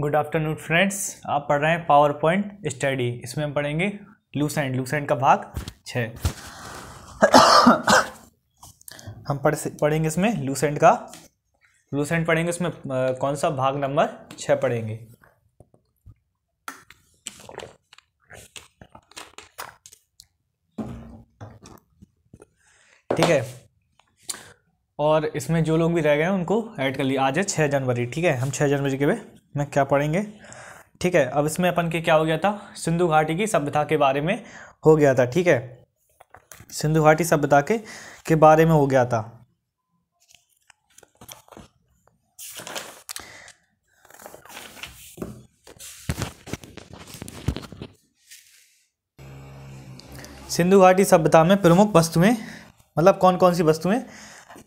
Good afternoon friends आप पढ़ रहे हैं पावर पॉइंट स्टडी इसमें हम पढ़ेंगे लूसेंट लूसेंट का भाग छः हम पढ़ पढ़ेंगे इसमें लूसेंट का। लूसेंट पढ़ेंगे इसमें कौन सा भाग नंबर छः पढ़ेंगे? ठीक है? और इसमें जो लोग भी रह गए हैं, उनको ऐड कर लिया। आज है छः जनवरी, ठीक है? हम छः जनवरी के में क्या पढ़ेंगे? ठीक है, अब इसमें अपन के क्या हो गया था? सिंधु घाटी की सभ्यता के बारे में हो गया था, ठीक है? सिंधु घाटी सभ्यता के के बारे में हो गया था। सिंधु घाटी सभ्यता में प्रमुख वस्तुएँ मतलब कौन कौन सी वस्तुएँ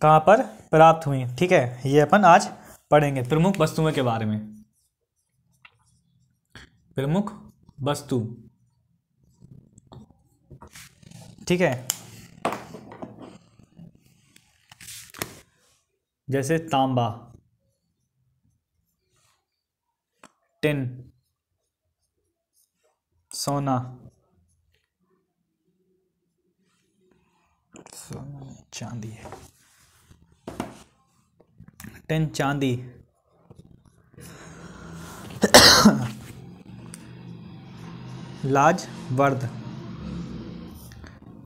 कहाँ पर प्राप्त हुई? ठीक है, ये अपन आज पढ़ेंगे प्रमुख वस्तुओं के बारे में। प्रमुख वस्तु। ठीक है। जैसे तांबा। टिन। सोना। सोना चांदी है। टिन चांदी। लाज वर्द।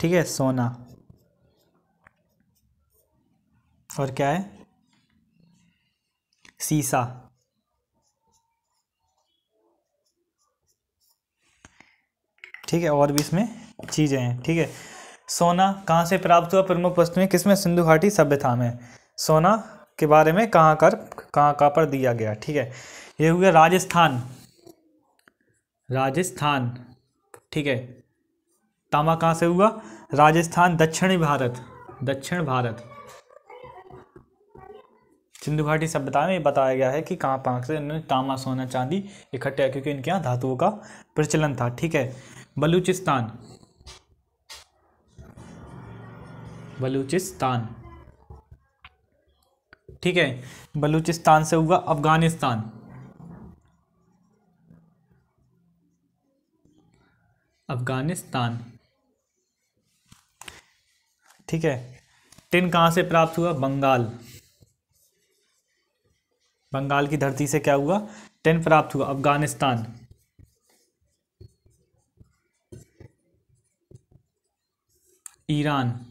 ठीक है, सोना। और क्या है? सीसा। ठीक है, और भी इसमें चीज़ें हैं। ठीक है, सोना कहाँ से प्राप्त हुआ? प्रमुख वस्तुएँ किसमें सिंधु घाटी सभ्यता में? सोना के बारे में कहाँ कर, कहाँ कहाँ पर दिया गया? ठीक है, ये हुआ राजस्थान। राजस्थान। ठीक है? तांबा कहाँ से हुआ? राजस्थान, दक्षिणी भारत। दक्षिण भारत। सिंधु घाटी सभ्यता में बताया गया है कि कहाँ कहाँ से इन्होंने तांबा, सोना, चांदी इकट्ठे क्योंकि इनके यहाँ धातुओं का प्रचलन था, ठीक है? बलूचिस्तान। बलूचिस्तान। ठीक है? बलूचिस्तान से हुआ अफ़गानिस्तान। अफ़गानिस्तान। ठीक है। टिन कहाँ से प्राप्त हुआ? बंगाल। बंगाल की धरती से क्या हुआ? टिन प्राप्त हुआ। अफ़गानिस्तान। ईरान।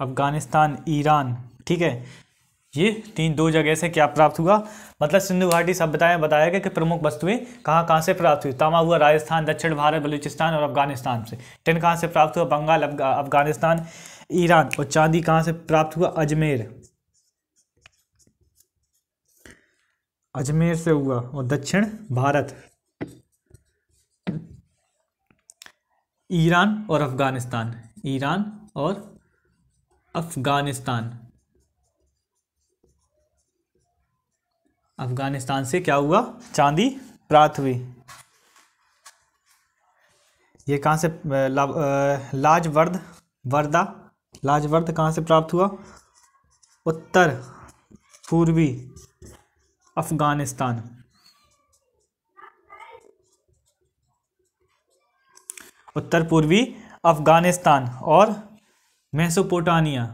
अफ़गानिस्तान, ईरान। ठीक है। ये तीन दो जगह से क्या प्राप्त हुआ? मतलब सिंधु घाटी में बताया गया कि प्रमुख वस्तुएँ कहाँ कहाँ से प्राप्त हुई? तांबा हुआ राजस्थान, दक्षिण भारत, बलूचिस्तान और अफ़गानिस्तान से। टिन कहाँ से प्राप्त हुआ? बंगाल अफ़गानिस्तान, ईरान और चांदी कहाँ से प्राप्त हुआ? अजमेर। अजमेर से हुआ और दक्षिण भारत। ईरान और अफ़गानिस्तान। ईरान और अफ़गानिस्तान। अफ़गानिस्तान से क्या हुआ? चांदी प्राप्त हुई ये कहाँ से लाजवर्द, वर्दा, लाजवर्द कहाँ से प्राप्त हुआ? उत्तर, पूर्वी अफ़गानिस्तान। उत्तर, पूर्वी अफ़गानिस्तान और मैसोपोटामिया।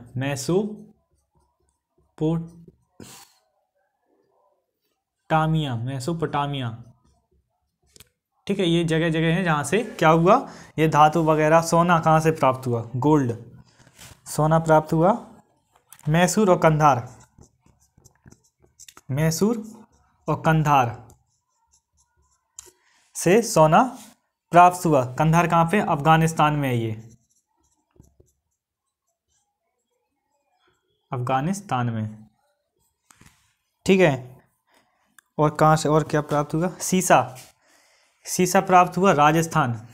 Mesopotamia Mesopotamia. ठीक है, ये जगह जगह हैं जहाँ से क्या हुआ? ये धातु वगैरह सोना कहाँ से प्राप्त हुआ? गोल्ड। सोना प्राप्त हुआ मैसूर और कंधार। मैसूर और कंधार से सोना प्राप्त हुआ। कंधार कहाँ पे? अफ़गानिस्तान में है ये। अफ़गानिस्तान में। ठीक है और कहाँ से और क्या प्राप्त हुआ? सीसा। सीसा प्राप्त हुआ राजस्थान।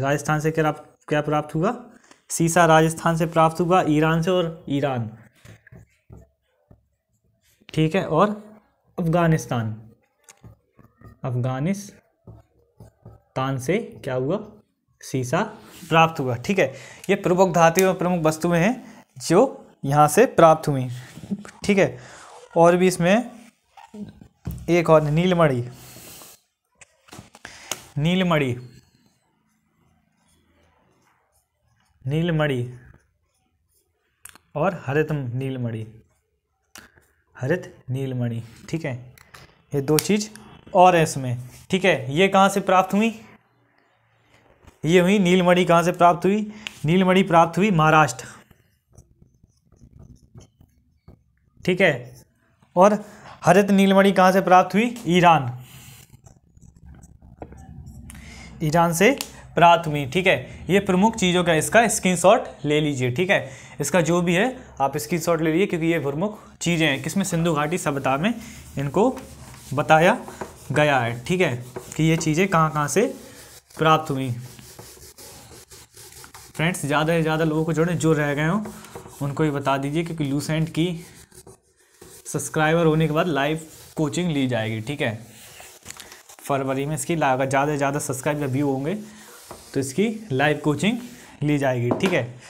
राजस्थान से क्या क्या प्राप्त हुआ? सीसा राजस्थान से प्राप्त हुआ ईरान से और ईरान। ठीक है, और अफ़गानिस्तान। अफ़गानिस्तान से क्या हुआ? सीसा प्राप्त हुआ। ठीक है, ये प्रमुख धातु और प्रमुख वस्तुएँ हैं जो यहाँ से प्राप्त हुई। ठीक है और भी इसमें एक और नीलमणि नीलमणि नीलमणि और हरित नीलमणि हरित नीलमणि ठीक है? ये दो चीज़ और है इसमें, ठीक है? ये कहाँ से प्राप्त हुई? ये हुई नीलमणि कहाँ से प्राप्त हुई? नीलमणि प्राप्त हुई महाराष्ट्र। ठीक है? और हरित नीलमणि कहाँ से प्राप्त हुई? ईरान। ईरान से प्राप्त हुई, ठीक है? ये प्रमुख चीज़ों का इसका स्क्रीनशॉट ले लीजिए, ठीक है? इसका जो भी है, आप स्क्रीनशॉट ले लीजिए, क्योंकि ये प्रमुख चीज़ें हैं। किसमें? सिंधु घाटी सभ्यता में इनको बताया गया है, ठीक है? कि ये चीज़ें कहाँ कहाँ से प्राप्त हुई। फ्रेंड्स, ज़्यादा से ज़्यादा लोगों को जोड़े, जो रह गए हों, उनको ये बता दीजिए, क्योंकि लूसेंट की सब्सक्राइबर होने के बाद लाइव कोचिंग ली जाएगी, ठीक है? फरवरी में इसकी ज़्यादा से ज़्यादा सब्सक्राइब या व्यू होंगे तो इसकी लाइव कोचिंग ली जाएगी, ठीक है?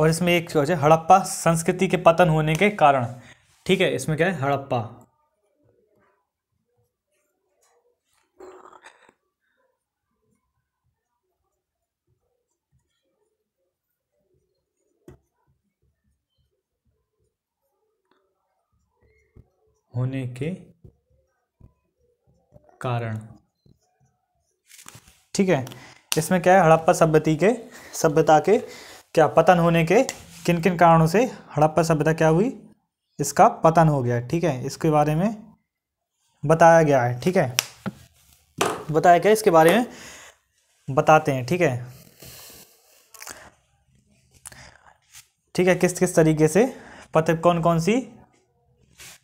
और इसमें एक जो है हड़प्पा संस्कृति के पतन होने के कारण, ठीक है? इसमें क्या है? हड़प्पा। होने के कारण। ठीक है? इसमें क्या है? हड़प्पा सभ्यता के सभ्यता के, क्या पतन होने के किन किन कारणों से हड़प्पा सभ्यता क्या हुई? इसका पतन हो गया, ठीक है? इसके बारे में बताया गया है, ठीक है? बताया गया, इसके बारे में बताते हैं, ठीक है? ठीक है किस किस तरीके से पत कौन कौन सी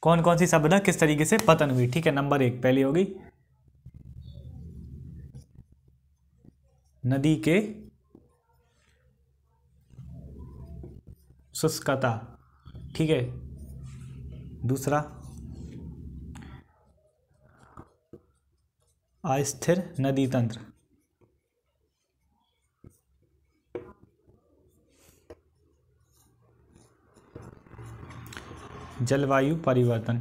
कौन कौन सी सभ्यता किस तरीके से पतन हुई? ठीक है, नंबर एक, पहली होगी। नदी के शुष्कता, ठीक है। दूसरा, अस्थिर नदी तंत्र। जलवायु परिवर्तन।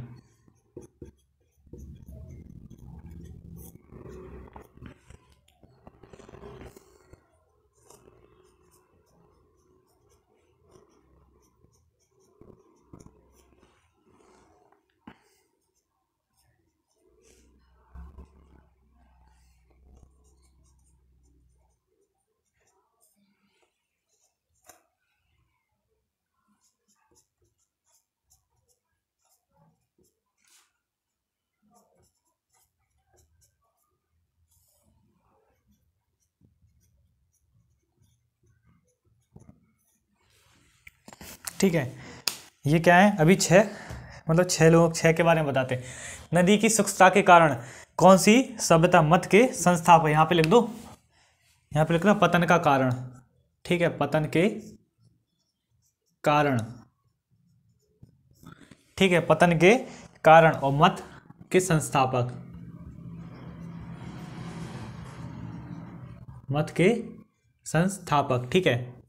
ठीक है। ये क्या है? अभी छः मतलब छः लोग छः के बारे में बताते हैं। नदी की शुष्कता के कारण कौन सी सभ्यता मत के संस्थापक, यहाँ पे लिख दो। यहाँ पे लिखना पतन का कारण। ठीक है, पतन के कारण। ठीक है, पतन के कारण और मत के संस्थापक। मत के संस्थापक, ठीक है।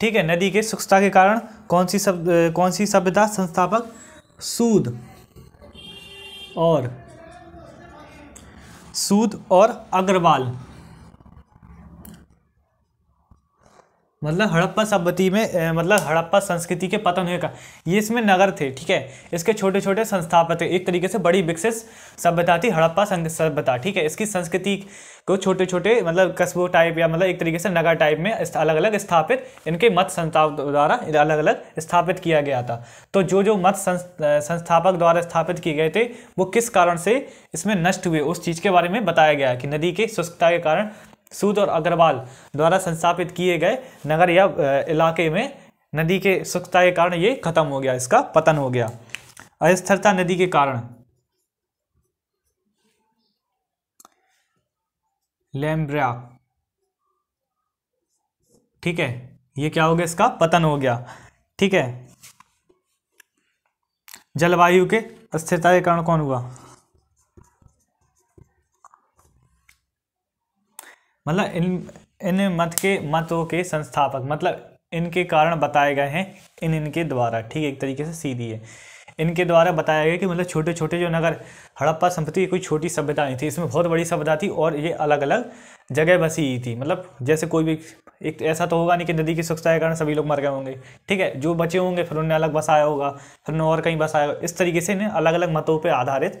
ठीक है, नदी के शुष्कता के कारण कौन सी सब कौन सी सभ्यता संस्थापक सूद और सूद और अग्रवाल? मतलब हड़प्पा सभ्यति में मतलब हड़प्पा संस्कृति के पतन हुए का। ये इसमें नगर थे, ठीक है? इसके छोटे छोटे संस्थापक थे। एक तरीके से बड़ी विकसित सभ्यता थी, हड़प्पा सभ्यता ठीक है? इसकी संस्कृति को छोटे छोटे मतलब कस्बों टाइप या मतलब एक तरीके से नगर टाइप में अलग अलग स्थापित इनके मत संस्थापक द्वारा अलग अलग स्थापित किया गया था। तो जो जो मत संस्थापक द्वारा स्थापित किए गए थे, वो किस कारण से इसमें नष्ट हुए, उस चीज़ के बारे में बताया गया कि नदी के शुष्कता के कारण सूद और अग्रवाल द्वारा संस्थापित किए गए नगर या इलाके में नदी के शुष्कता के कारण ये खत्म हो गया, इसका पतन हो गया। अस्थिरता नदी के कारण। लैम्ब्रा ठीक है, ये क्या हो गया इसका? पतन हो गया। ठीक है, जलवायु के अस्थिरता के कारण कौन हुआ? मतलब इन इन मत के, मतों के संस्थापक मतलब इनके कारण बताए गए हैं, इन, इनके द्वारा। ठीक है, एक तरीके से सीधी है। इनके द्वारा बताया गया कि मतलब छोटे छोटे जो नगर हड़प्पा संपत्ति की कोई छोटी सभ्यता नहीं थी, इसमें बहुत बड़ी सभ्यता थी और ये अलग अलग जगह बसी ही थी। मतलब जैसे कोई भी, एक ऐसा तो होगा नहीं कि नदी की स्वच्छता के कारण सभी लोग मर गए होंगे। ठीक है, जो बचे होंगे, फिर उन्हें अलग बसाया होगा, फिर उन्हें और कहीं बसाया होगा। इस तरीके से इन्हें अलग अलग मतों पर आधारित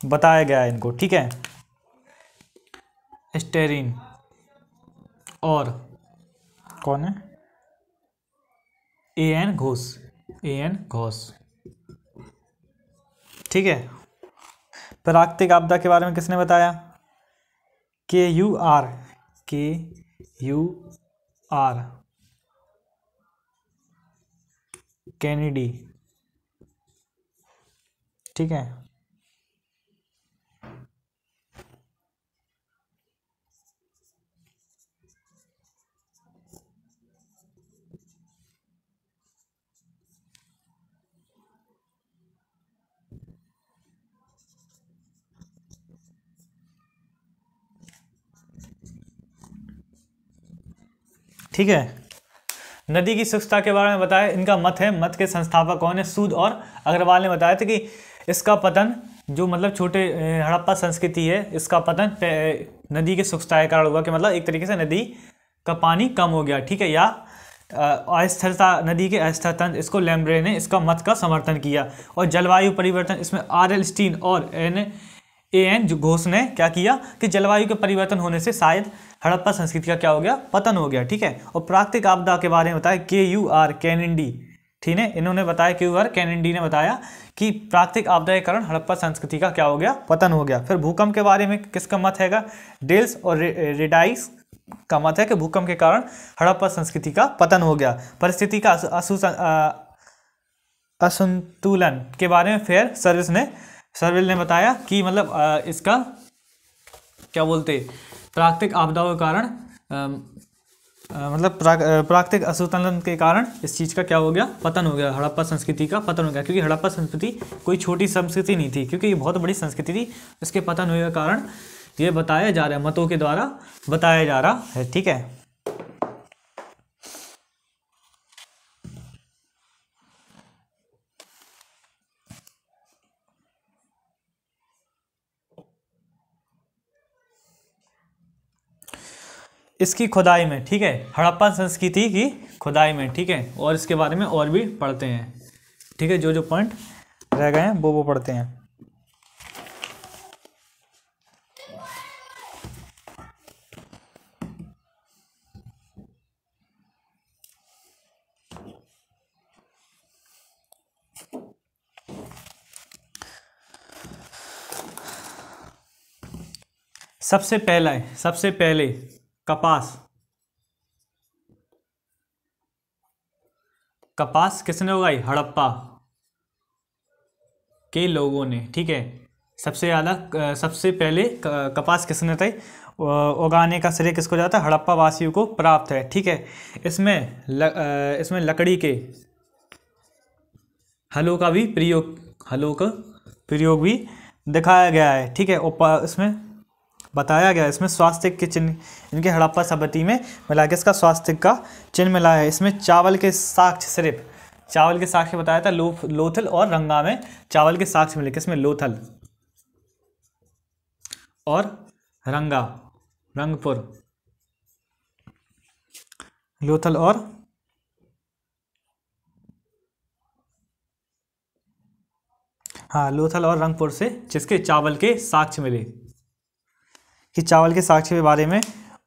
बताया गया इनको। ठीक है? स्टेरिन। और कौन है? A N Ghosh. A N Ghosh. ठीक है? प्राकृतिक आपदा के बारे में किसने बताया? K U R, K U R. Kennedy. ठीक है? ठीक है? नदी की स्वच्छता के बारे में बताया इनका मत है, मत के संस्थापक कौन है? सूद और अग्रवाल ने बताया था कि इसका पतन, जो मतलब छोटे हड़प्पा संस्कृति है, इसका पतन नदी के स्वच्छता के कारण हुआ कि मतलब एक तरीके से नदी का पानी कम हो गया, ठीक है? या अस्थिरता, नदी के अस्थिर तंत्र इसको लेम्ब्रे ने इसका मत का समर्थन किया। और जलवायु परिवर्तन, इसमें आर एल स्टीन और एन ए एन घोष ने क्या किया कि जलवायु के परिवर्तन होने से शायद हड़प्पा संस्कृति का क्या हो गया? पतन हो गया, ठीक है? और प्राकृतिक आपदा के बारे में बताया के यू आर कैनिडी ठीक है? इन्होंने बताया के यू आर कैनिडी ने बताया कि प्राकृतिक आपदा के कारण हड़प्पा संस्कृति का क्या हो गया? पतन हो गया। फिर भूकंप के बारे में किसका मत हैगा? डेल्स और रेडाइस का मत है कि भूकंप के कारण हड़प्पा संस्कृति का पतन हो गया। परिस्थिति का असंतुलन के बारे में फेयर सर्विस ने सर्विल ने बताया कि मतलब इसका क्या बोलते, प्राकृतिक आपदाओं के कारण मतलब प्राकृतिक असंतुलन के कारण इस चीज़ का क्या हो गया? पतन हो गया, हड़प्पा संस्कृति का पतन हो गया। क्योंकि हड़प्पा संस्कृति कोई छोटी संस्कृति नहीं थी, क्योंकि ये बहुत बड़ी संस्कृति थी। इसके पतन होने के कारण ये बताया जा रहा है, मतों के द्वारा बताया जा रहा है, ठीक है? इसकी खुदाई में, ठीक है? हड़प्पा संस्कृति की खुदाई में, ठीक है? और इसके बारे में और भी पढ़ते हैं, ठीक है? जो जो पॉइंट रह गए हैं, वो वो पढ़ते हैं। सबसे पहला है, सबसे पहले कपास। कपास किसने उगाई? हड़प्पा के लोगों ने ठीक है? सबसे ज़्यादा सबसे पहले कपास किसने थे उगाने का श्रेय किसको जाता है? हड़प्पा वासियों को प्राप्त है ठीक है? इसमें ल, इसमें लकड़ी के हलों का भी प्रयोग हलों का प्रयोग भी दिखाया गया है ठीक है? और इसमें बताया गया इसमें स्वास्थ्य के चिन्ह, इनके हड़प्पा सभ्यति में मिला के इसका स्वास्थ्य का चिन्ह मिला है। इसमें चावल के साक्ष्य सिर्फ़, चावल के साक्ष्य बताया था लो लोथल और रंगा में चावल के साक्ष्य मिले किसमें लोथल और रंगा, रंगपुर। लोथल और हाँ लोथल और रंगपुर से जिसके चावल के साक्ष्य मिले। कि चावल के साक्ष्य के बारे में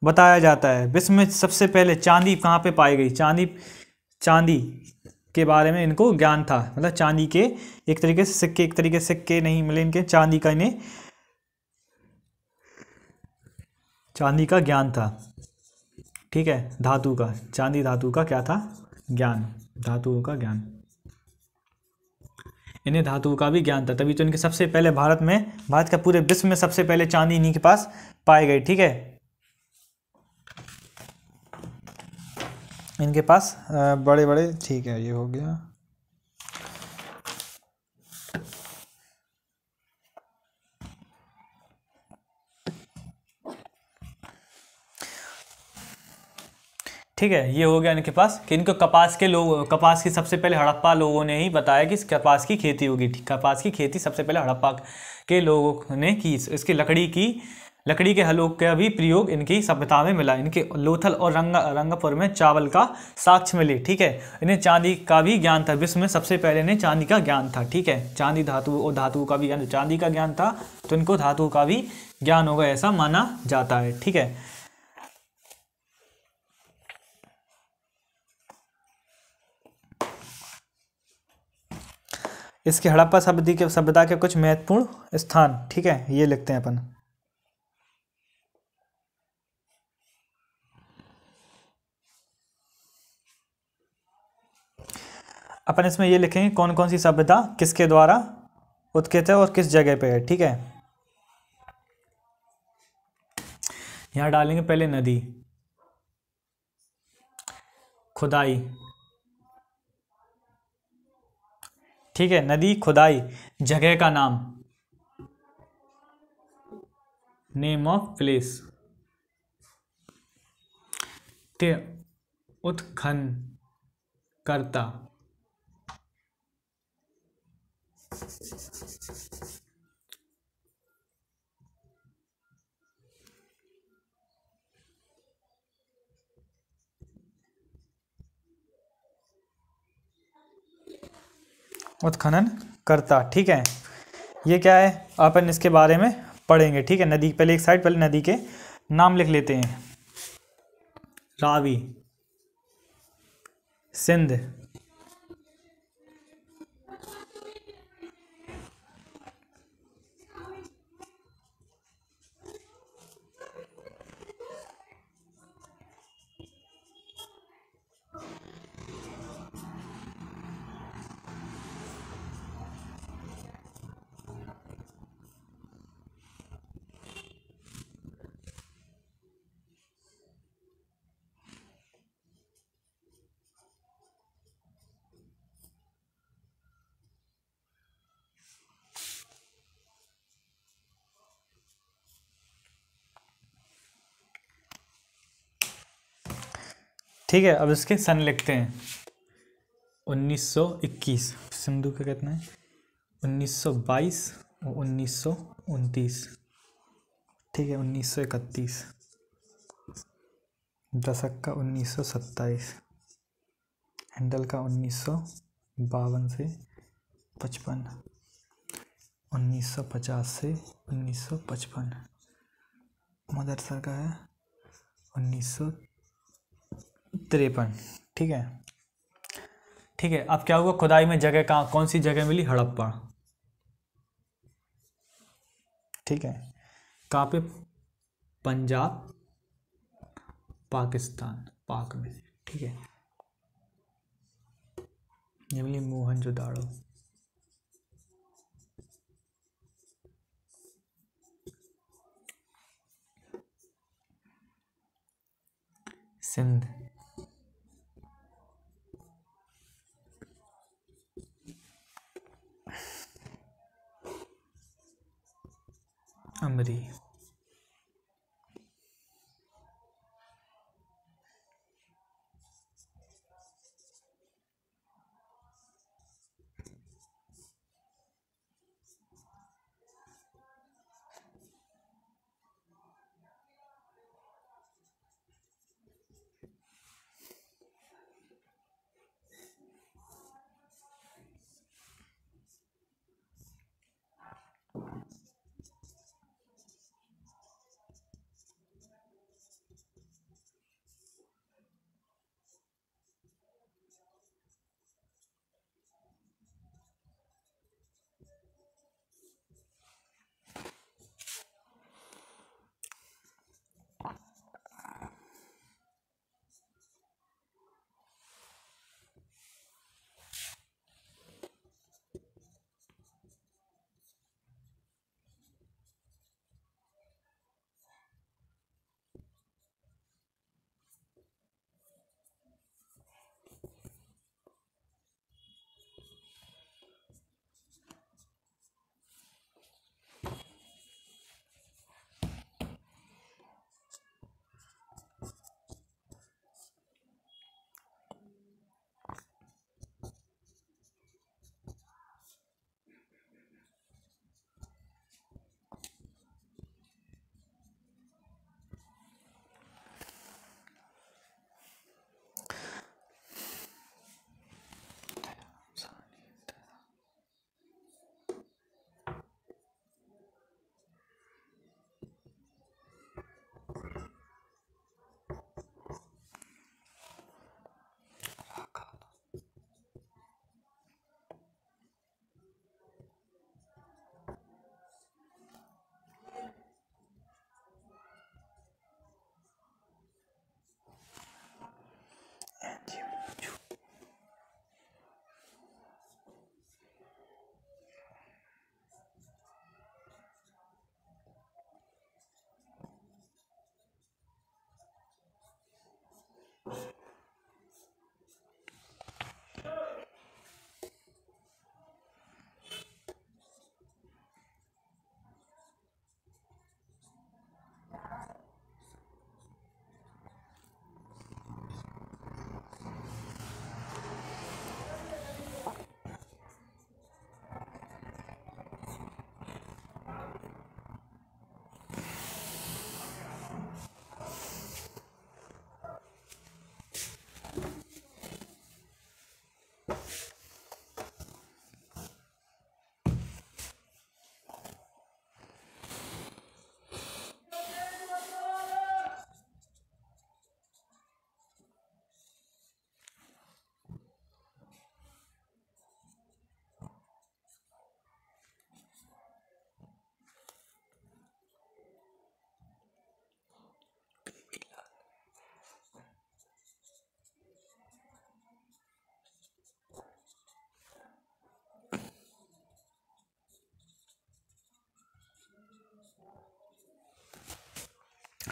बताया जाता है। विश्व में सबसे पहले चांदी कहाँ पे पाई गई? चांदी चांदी के बारे में इनको ज्ञान था। मतलब चांदी के एक तरीके से सिक्के, एक तरीके से सिक्के नहीं मिले इनके, चांदी का इन्हें चांदी का ज्ञान था। ठीक है? धातु का, चांदी धातु का क्या था? ज्ञान, धातुओं का ज्ञान। इन्हें धातु का भी ज्ञान था। तभी तो इनके सबसे पहले भारत में, भारत का पूरे विश्व में सबसे पहले चांदी इन्हीं के पास पाए गए, ठीक है? इनके पास बड़े बड़े ठीक है, ये हो गया। ठीक है, ये हो गया इनके पास, कि इनको कपास के लोग, कपास की सबसे पहले हड़प्पा लोगों ने ही बताया कि कपास की खेती होगी कपास की खेती सबसे पहले हड़प्पा के लोगों ने की इसकी लकड़ी की, लकड़ी के हलों का भी प्रयोग इनकी सभ्यता में मिला, इनके लोथल और रंग, रंगपुर में चावल का साक्ष्य मिले, ठीक है, इन्हें चांदी का भी ज्ञान था, विश्व में सबसे पहले इन्हें चांदी का ज्ञान था, ठीक है, चांदी धातु और धातु का भी ज्ञान, चांदी का ज्ञान था तो इनको धातु का भी ज्ञान होगा, ऐसा माना जाता है, ठीक है इसके हड़प्पा सभ्यता के सभ्यता के कुछ महत्वपूर्ण स्थान, ठीक है, ये लिखते हैं अपन। अपन इसमें ये लिखेंगे कौन कौन सी सभ्यता किसके द्वारा उत्कृत है और किस जगह पे है, ठीक है? यहाँ डालेंगे पहले नदी। खुदाई। ठीक है नदी खुदाई जगह का नाम। नेम ऑफ़ प्लेस उत्खन करता। उत्खनन करता, ठीक है? ये क्या है? अपन इसके बारे में पढ़ेंगे, ठीक है? नदी, पहले एक साइड, पहले नदी के नाम लिख लेते हैं। रावी। सिंध। ठीक है, अब इसके सन लिखते हैं। 1921 सिंधु का कितना है? 1922 और 1929 ठीक है 1931 दशक का 1927 हैंडल का उन्नीस बावन से पचपन। उन्नीस सौ पचास से उन्नीस सौ पचपन। मदरसा का है उन्नीस सौ तिरपन। ठीक है? ठीक है, अब क्या हुआ? खुदाई में जगह कहाँ, कौन सी जगह मिली? हड़प्पा। ठीक है? कहाँ पे? पंजाब, पाकिस्तान, पाक में। ठीक है? ये मिली मोहनजोदाड़ो सिंध। अमरी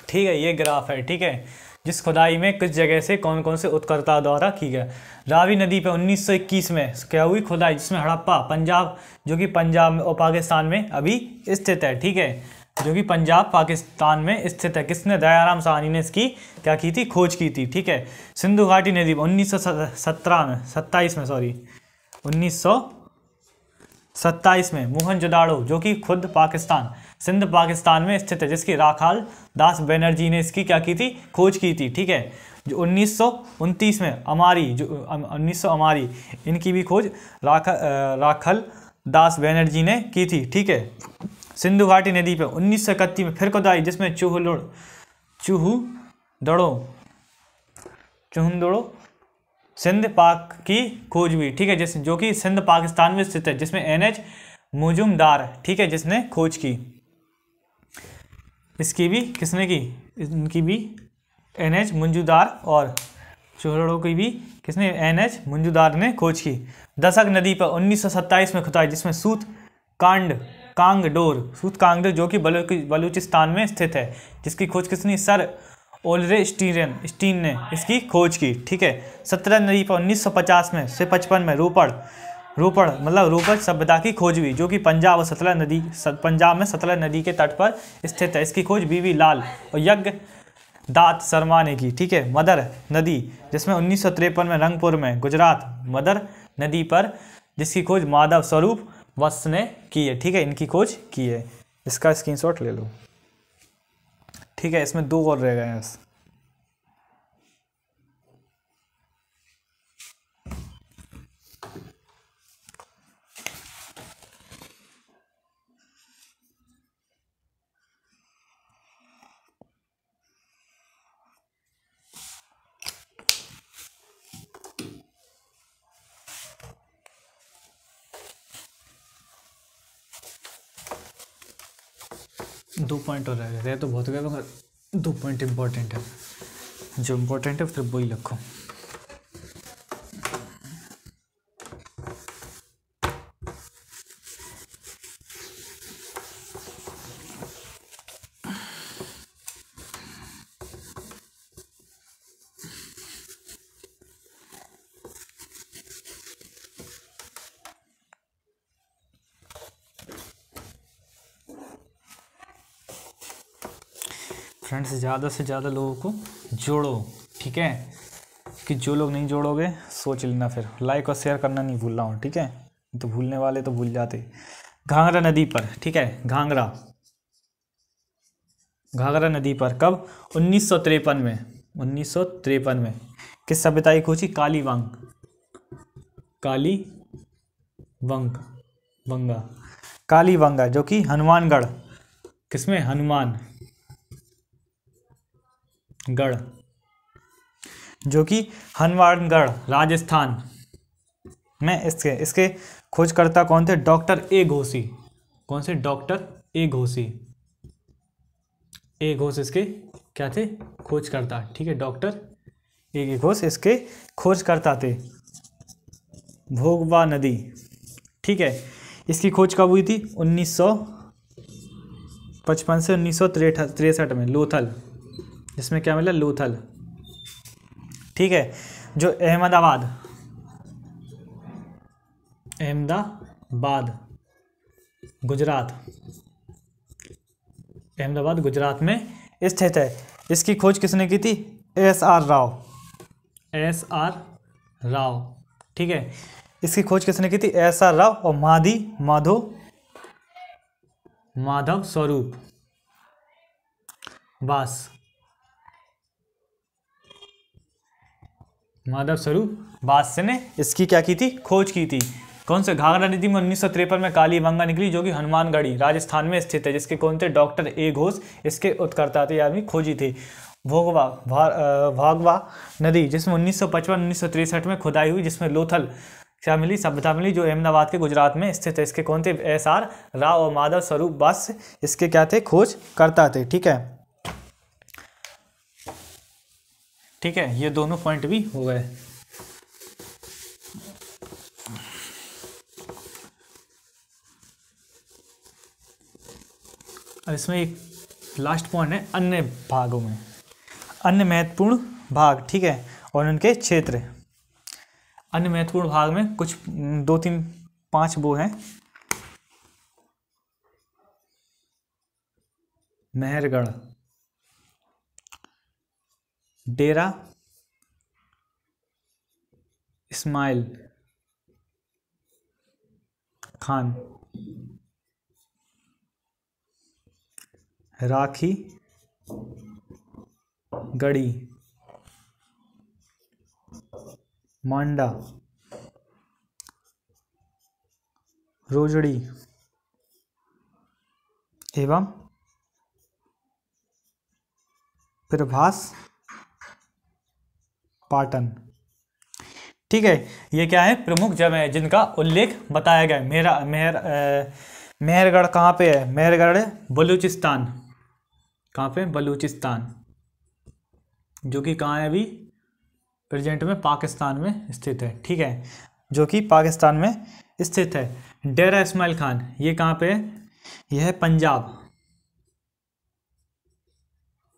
ठीक है, ये ग्राफ है, ठीक है? जिस खुदाई में, किस जगह से कौन कौन से उत्कर्ता द्वारा की गया रावी नदी पे 1921 में क्या हुई खुदाई, जिसमें हड़प्पा, पंजाब, जो कि पंजाब और पाकिस्तान में अभी स्थित है, ठीक है? जो कि पंजाब, पाकिस्तान में स्थित है। किसने? दयाराम साहनी ने इसकी क्या की थी? खोज की थी, ठीक है? सिंधु घाटी नदी, उन्नीस सौ सत्रह में, सत्ताईस में सॉरी उन्नीस सौ सत्ताईस में मोहनजोदाड़ो जो कि खुद पाकिस्तान, सिंध पाकिस्तान में स्थित है, जिसकी राखाल दास बनर्जी ने इसकी क्या की थी? खोज की थी, ठीक है? जो उन्नीस सौ उनतीस में अमारी, जो उन्नीस अमारी, इनकी भी खोज राख राखल दास बनर्जी ने की थी, ठीक है? सिंधु घाटी नदी पर उन्नीस सौ इकतीस में फिर खुदाई जिसमें चूहलोड़, चूहू दड़ो, चूहदड़ो सिंध पाक की खोज हुई, ठीक है, जिस, जो कि सिंध पाकिस्तान में स्थित है, जिसमें एन एच मुजुमदार, ठीक है, जिसने खोज की। इसकी भी किसने की? इनकी भी एन एच मंजूदार और चोहड़ों की भी किसने एन एच मंजूदार ने खोज की। दशक नदी पर 1927 में खुदाई, जिसमें सूत कांड, कांगडोर, सूत कांगडोर जो कि बलूचिस्तान में स्थित है, जिसकी खोज किसने? सर ओलरे स्टीरन स्टीन ने इसकी खोज की, ठीक है? सत्रह नदी पर 1950 में, से पचपन में रोपड़ रोपड़ मतलब रोपड़ सभ्यता की खोज हुई, जो कि पंजाब और सतलज नदी पंजाब में सतलज नदी के तट पर स्थित है। इसकी खोज बीवी लाल और यज्ञ दात शर्मा ने की, ठीक है? मदर नदी, जिसमें उन्नीस सौ तिरपन में रंगपुर में, गुजरात, मदर नदी पर, जिसकी खोज माधव स्वरूप वत्स ने की है, ठीक है? इनकी खोज की है। इसका स्क्रीनशॉट ले लो। ठीक है इसमें दो और रह गए हैं दो पॉइंट और रह गए तो बहुत गए मगर दो पॉइंट इंपॉर्टेंट है। जो इम्पोर्टेंट है, फिर वही रखो फ्रेंड्स ज़्यादा से ज़्यादा लोगों को जोड़ो, ठीक है? कि जो लोग नहीं जोड़ोगे, सोच लेना फिर। लाइक और शेयर करना नहीं भूल रहा हूँ ठीक है? तो भूलने वाले तो भूल जाते। घाघरा नदी पर, ठीक है? घाघरा। घाघरा नदी पर, कब? उन्नीस में। उन्नीस में। किस सभ्यता की खोजी? काली वंग काली वंग। वंगा काली वंगा जो कि हनुमानगढ़। किसमें? हनुमान। गढ़, जो कि हनुमानगढ़, राजस्थान में इसके इसके खोजकर्ता कौन थे? Doctor A Ghosi. कौन से? Doctor A Ghosi. A Ghosh इसके क्या थे? खोजकर्ता। ठीक है, डॉक्टर ए घोष इसके खोजकर्ता थे। भोगवा नदी। ठीक है, इसकी खोज कब हुई थी? 1955 से उन्नीस में, लोथल। जिसमें क्या मिला? लूथल। ठीक है, जो अहमदाबाद। अहमदाबाद, गुजरात। अहमदाबाद, गुजरात में स्थित है। इसकी खोज किसने की थी? S R Rao. S R Rao. ठीक है, इसकी खोज किसने की थी? एस आर राव और माधी माधव माधव स्वरूप। वास माधव स्वरूप बादशाह ने इसकी क्या की थी? खोज की थी। कौन से घाघरा नदी में उन्नीस में काली गंगा निकली जो कि हनुमानगढ़ी राजस्थान में स्थित है जिसके कौन थे? डॉक्टर ए घोष इसके उत्कर्ता थे आदमी खोजी थी। भोगवा भागवा नदी जिसमें उन्नीस सौ पचपन उन्नीस में खुदाई हुई जिसमें लोथल क्या मिली? सभ्यता मिली जो अहमदाबाद के गुजरात में स्थित है। इसके कौन थे? एस आर राव और माधव स्वरूप बास इसके क्या थे? खोज करता थे ठीक है? ठीक है, ये दोनों पॉइंट भी हो गए। अब इसमें एक लास्ट पॉइंट है, अन्य भागों में। अन्य महत्वपूर्ण भाग, ठीक है, और उनके क्षेत्र। अन्य महत्वपूर्ण भाग में कुछ, दो तीन, पाँच वो हैं। मेहरगढ़। डेरा इस्माइल खान राखी गढ़ी मांडा रोजड़ी एवं प्रभास पाटन। ठीक है, ये क्या है? प्रमुख जगह है, जिनका उल्लेख बताया गया है। मेरा मेहर मेहरगढ़ कहाँ पे है? मेहरगढ़, बलूचिस्तान। कहाँ पे? बलूचिस्तान। जो कि कहाँ है अभी? प्रेजेंट में पाकिस्तान में स्थित है। ठीक है, जो कि पाकिस्तान में स्थित है। डेरा इस्माइल खान, ये कहाँ पे है? यह है पंजाब।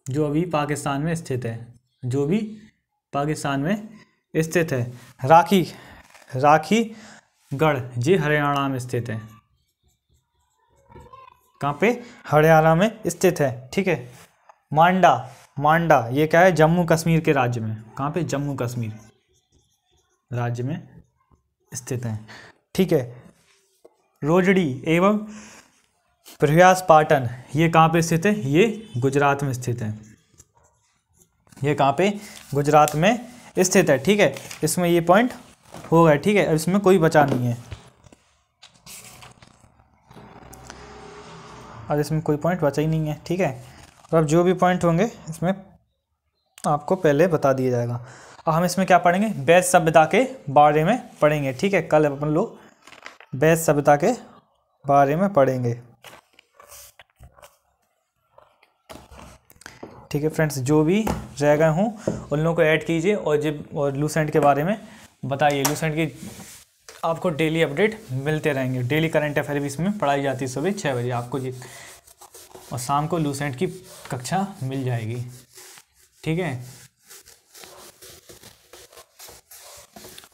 जो अभी पाकिस्तान में स्थित है। जो भी पाकिस्तान में स्थित है। राखी राखी गढ़, जी हरियाणा में स्थित है। कहाँ पे? हरियाणा में स्थित है, ठीक है। मांडा मांडा, ये क्या है? जम्मू कश्मीर के राज्य में। कहाँ पे? जम्मू कश्मीर राज्य में स्थित है, ठीक है। रोजड़ी एवं प्रयास पाटन, ये कहाँ पे स्थित है? ये गुजरात में स्थित है। ये कहाँ पे? गुजरात में स्थित है, ठीक है? इसमें ये पॉइंट हो गया ठीक है? अब इसमें कोई बचा नहीं है। अब इसमें कोई पॉइंट बचा ही नहीं है, ठीक है? और अब जो भी पॉइंट होंगे, इसमें आपको पहले बता दिया जाएगा। अब हम इसमें क्या पढ़ेंगे? वैध सभ्यता के बारे में पढ़ेंगे, ठीक है? कल अपन लोग वैध सभ्यता के बारे में पढ़ेंगे। ठीक है फ्रेंड्स, जो भी रह गए हों, उन लोगों को ऐड कीजिए और जब, और लूसेंट के बारे में बताइए। लूसेंट की आपको डेली अपडेट मिलते रहेंगे। डेली करंट अफेयर भी इसमें पढ़ाई जाती है सुबह छः बजे आपको जी। और शाम को लूसेंट की कक्षा मिल जाएगी। ठीक है?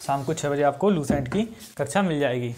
शाम को छः बजे आपको लूसेंट की कक्षा मिल जाएगी।